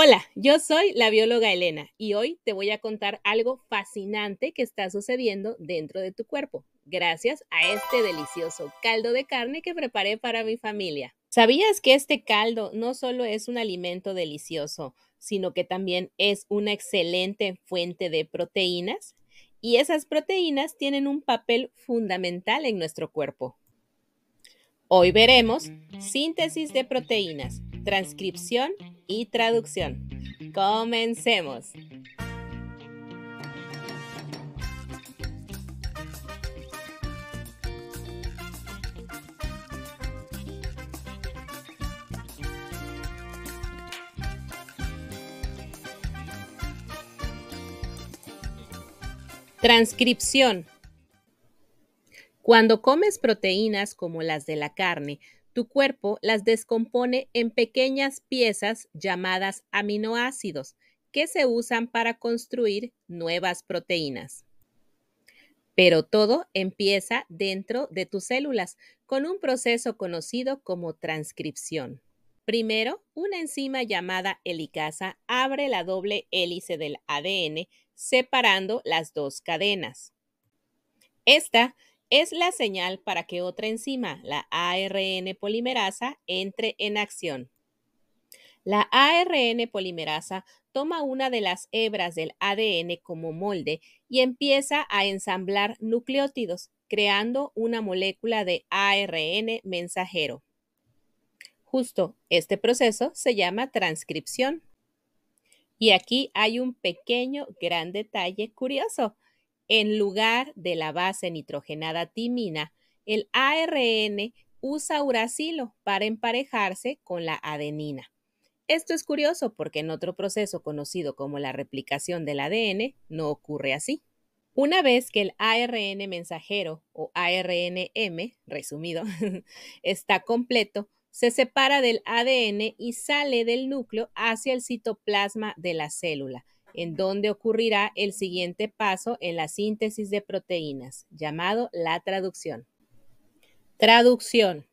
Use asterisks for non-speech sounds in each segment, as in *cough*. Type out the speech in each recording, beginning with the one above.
Hola, yo soy la bióloga Elena y hoy te voy a contar algo fascinante que está sucediendo dentro de tu cuerpo, gracias a este delicioso caldo de carne que preparé para mi familia. ¿Sabías que este caldo no solo es un alimento delicioso, sino que también es una excelente fuente de proteínas? Y esas proteínas tienen un papel fundamental en nuestro cuerpo. Hoy veremos síntesis de proteínas, transcripción y traducción. Comencemos. Transcripción. Cuando comes proteínas como las de la carne, tu cuerpo las descompone en pequeñas piezas llamadas aminoácidos que se usan para construir nuevas proteínas. Pero todo empieza dentro de tus células con un proceso conocido como transcripción. Primero, una enzima llamada helicasa abre la doble hélice del ADN separando las dos cadenas. Esta es la señal para que otra enzima, la ARN polimerasa, entre en acción. La ARN polimerasa toma una de las hebras del ADN como molde y empieza a ensamblar nucleótidos, creando una molécula de ARN mensajero. Justo este proceso se llama transcripción. Y aquí hay un pequeño gran detalle curioso. En lugar de la base nitrogenada timina, el ARN usa uracilo para emparejarse con la adenina. Esto es curioso porque en otro proceso conocido como la replicación del ADN no ocurre así. Una vez que el ARN mensajero o ARNM, resumido, *laughs* está completo, se separa del ADN y sale del núcleo hacia el citoplasma de la célula, en donde ocurrirá el siguiente paso en la síntesis de proteínas, llamado la traducción. Traducción.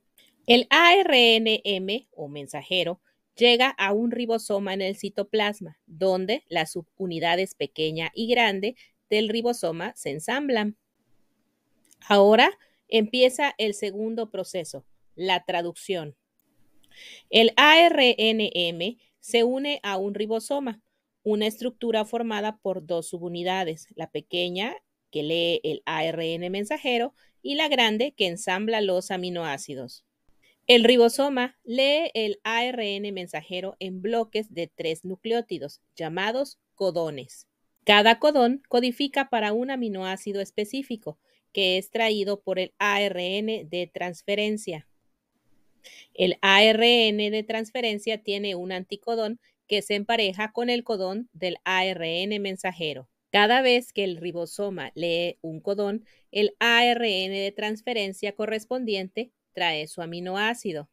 El ARNM o mensajero llega a un ribosoma en el citoplasma, donde las subunidades pequeña y grande del ribosoma se ensamblan. Ahora empieza el segundo proceso, la traducción. El ARNM se une a un ribosoma, una estructura formada por dos subunidades, la pequeña que lee el ARN mensajero y la grande que ensambla los aminoácidos. El ribosoma lee el ARN mensajero en bloques de tres nucleótidos, llamados codones. Cada codón codifica para un aminoácido específico, que es traído por el ARN de transferencia. El ARN de transferencia tiene un anticodón que se empareja con el codón del ARN mensajero. Cada vez que el ribosoma lee un codón, el ARN de transferencia correspondiente trae su aminoácido.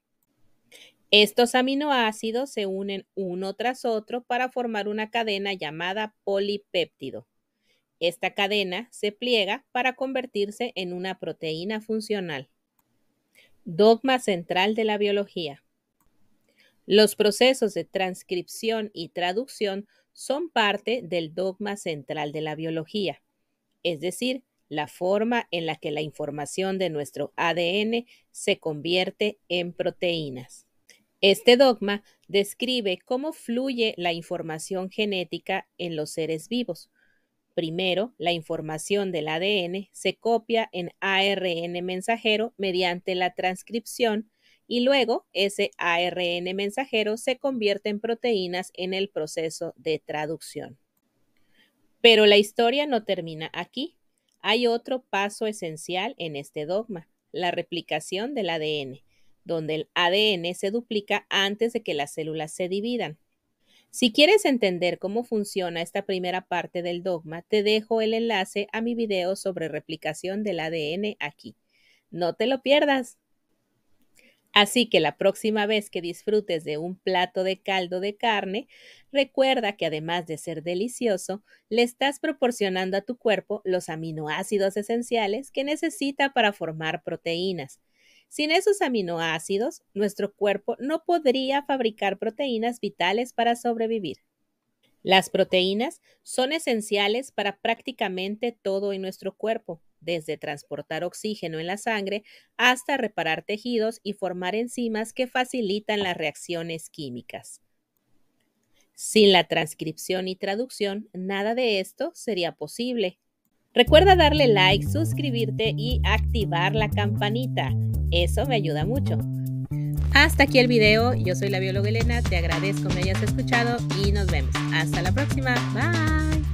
Estos aminoácidos se unen uno tras otro para formar una cadena llamada polipéptido. Esta cadena se pliega para convertirse en una proteína funcional. Dogma central de la biología. Los procesos de transcripción y traducción son parte del dogma central de la biología, es decir, la forma en la que la información de nuestro ADN se convierte en proteínas. Este dogma describe cómo fluye la información genética en los seres vivos. Primero, la información del ADN se copia en ARN mensajero mediante la transcripción y luego ese ARN mensajero se convierte en proteínas en el proceso de traducción. Pero la historia no termina aquí. Hay otro paso esencial en este dogma, la replicación del ADN, donde el ADN se duplica antes de que las células se dividan. Si quieres entender cómo funciona esta primera parte del dogma, te dejo el enlace a mi video sobre replicación del ADN aquí. No te lo pierdas. Así que la próxima vez que disfrutes de un plato de caldo de carne, recuerda que además de ser delicioso, le estás proporcionando a tu cuerpo los aminoácidos esenciales que necesita para formar proteínas. Sin esos aminoácidos, nuestro cuerpo no podría fabricar proteínas vitales para sobrevivir. Las proteínas son esenciales para prácticamente todo en nuestro cuerpo, desde transportar oxígeno en la sangre hasta reparar tejidos y formar enzimas que facilitan las reacciones químicas. Sin la transcripción y traducción, nada de esto sería posible. Recuerda darle like, suscribirte y activar la campanita. Eso me ayuda mucho. Hasta aquí el video. Yo soy la bióloga Elena. Te agradezco que me hayas escuchado y nos vemos. Hasta la próxima. Bye.